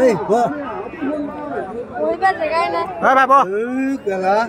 Ê, bố, Ôi, bơ rồi cái này. Bơ, bơ, bơ. Ừ, cái là.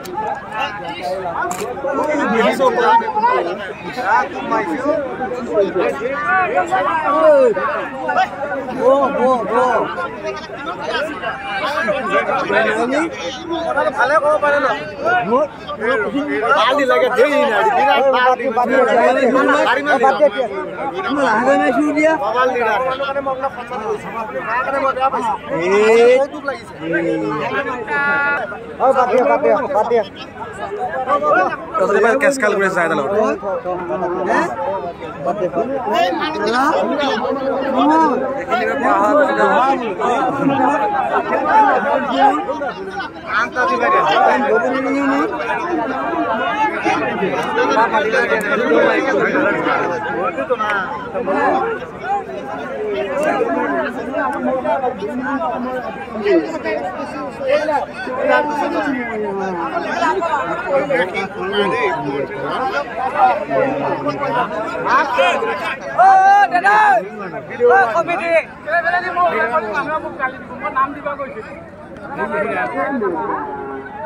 বালি বালি লাগে বালি দিয়া মই আপোনাক কথা কৈছো আপুনি মাৰ কাৰণে মই বেয়া পাইছো এই দুখ লাগিছে হয় বাদ দিয়া বাদ দিয়া বাদ দিয়া তহঁতৰ এবাৰ কেচ কাল কৰি যায় তাৰ লগত আন্তৰ্জাতিক ভালে আছে দেই মহালয়